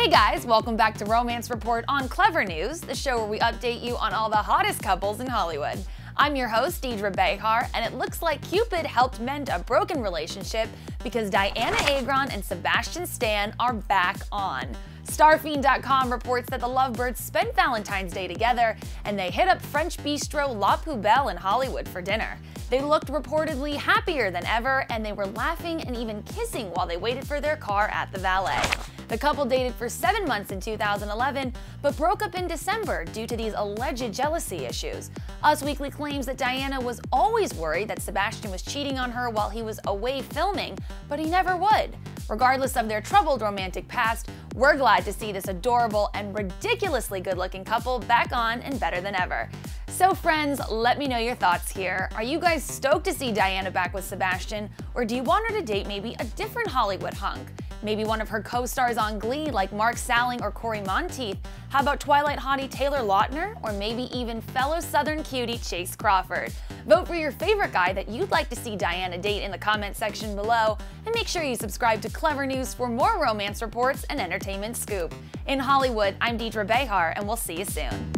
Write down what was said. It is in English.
Hey guys, welcome back to Romance Report on Clevver News, the show where we update you on all the hottest couples in Hollywood. I'm your host, Deidre Behar, and it looks like Cupid helped mend a broken relationship because Dianna Agron and Sebastian Stan are back on. Starfiend.com reports that the lovebirds spent Valentine's Day together and they hit up French bistro La Poubelle in Hollywood for dinner. They looked reportedly happier than ever and they were laughing and even kissing while they waited for their car at the valet. The couple dated for seven months in 2011, but broke up in December due to these alleged jealousy issues. Us Weekly claims that Dianna was always worried that Sebastian was cheating on her while he was away filming, but he never would. Regardless of their troubled romantic past, we're glad to see this adorable and ridiculously good looking couple back on and better than ever. So, friends, let me know your thoughts here. Are you guys stoked to see Dianna back with Sebastian, or do you want her to date maybe a different Hollywood hunk? Maybe one of her co-stars on Glee like Mark Salling or Cory Monteith. How about Twilight hottie Taylor Lautner? Or maybe even fellow Southern cutie Chace Crawford? Vote for your favorite guy that you'd like to see Dianna date in the comment section below, and make sure you subscribe to Clevver News for more romance reports and entertainment scoop. In Hollywood, I'm Deidre Behar, and we'll see you soon.